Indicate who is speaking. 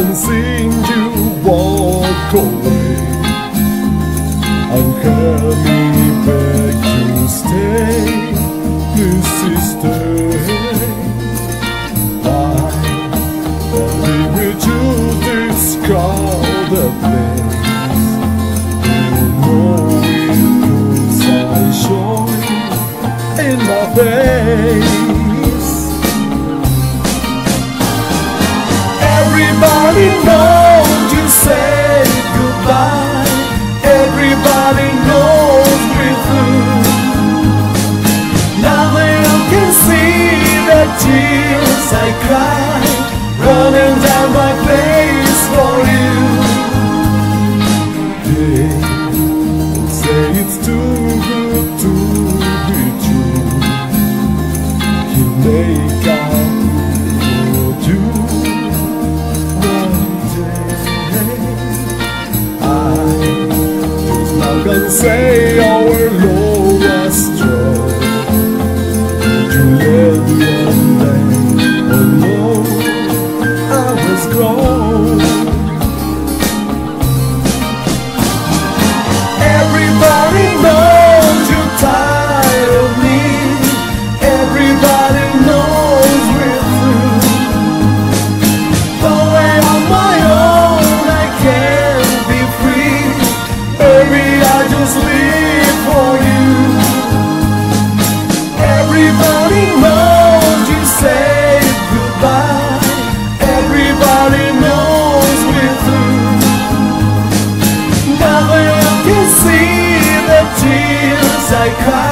Speaker 1: haven't seen you walk away. I'm coming back to stay, please stay. I only with you this crowded place. You know it I show it in my face. Running down my face for you. They say it's too good to be true. You make for day. I just now can say love cry,